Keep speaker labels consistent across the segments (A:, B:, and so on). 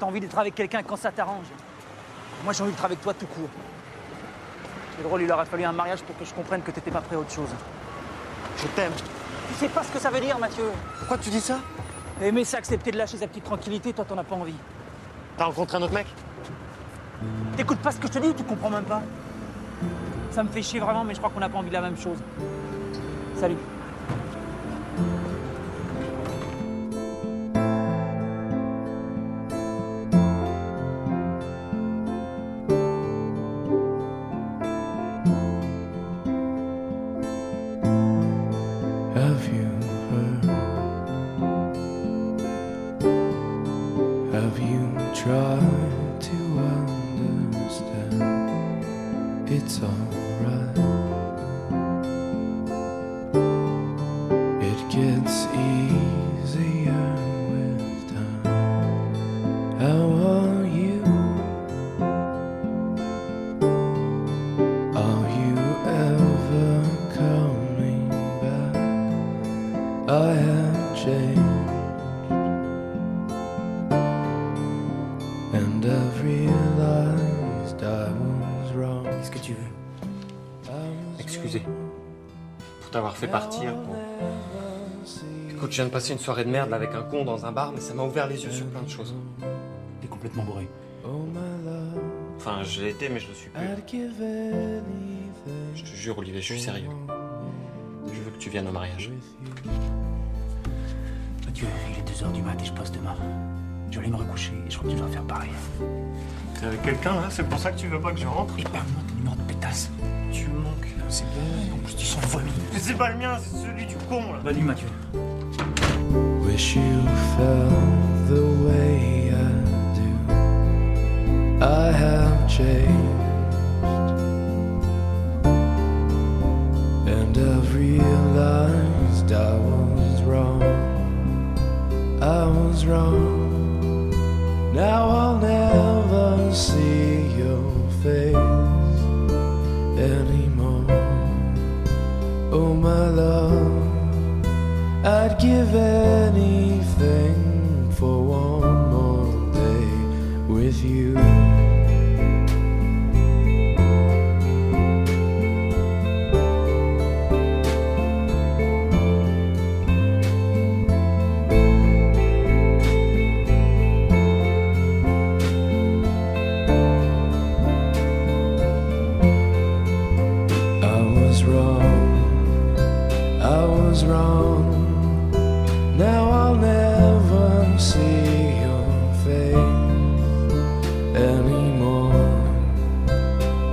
A: t'as envie d'être avec quelqu'un quand ça t'arrange. Moi, j'ai envie d'être avec toi tout court. C'est drôle, il aurait fallu un mariage pour que je comprenne que t'étais pas prêt à autre chose.
B: Je t'aime.
A: Tu sais pas ce que ça veut dire, Mathieu.
B: Pourquoi tu dis ça?
A: Aimer, c'est accepter de lâcher sa petite tranquillité, toi, t'en as pas envie.
B: T'as rencontré un autre mec?
A: T'écoutes pas ce que je te dis ou tu comprends même pas? Ça me fait chier vraiment, mais je crois qu'on n'a pas envie de la même chose. Salut.
C: Heard? Have you tried to understand? It's alright.
B: Tu veux Excusez. Pour t'avoir fait partir. Pour... Écoute, je viens de passer une soirée de merde là, avec un con dans un bar, mais ça m'a ouvert les yeux sur plein de choses.
A: T'es complètement bourré.
C: Oh
B: Enfin, je l'ai été, mais je le suis plus. Je te jure, Olivier, je suis sérieux. Je veux que tu viennes au mariage.
A: Mathieu, il est 2h du mat et je pose demain. Je vais aller me recoucher et je crois que tu dois faire pareil.
B: T'es avec quelqu'un là C'est pour ça que tu veux pas que je rentre?
A: Épargne-moi ton numéro de pétasse.
B: Tu me manques.
A: C'est bon, en plus tu sens le vomi.
B: Mais c'est pas le mien, c'est celui du con là.
A: Vas-y, Mathieu.
C: Wish you felt the way I do. I have changed, and I've realized I was wrong. I was wrong. Now I'll never see your face anymore. Oh, my love. I'd give anything was wrong. Now I'll never see your face anymore.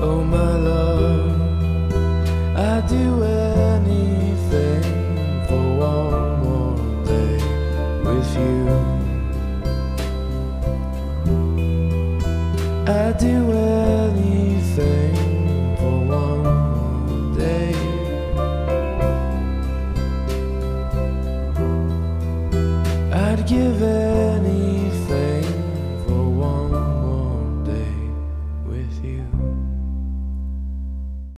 C: Oh, my love, I'd do anything for one more day with you. I'd do anything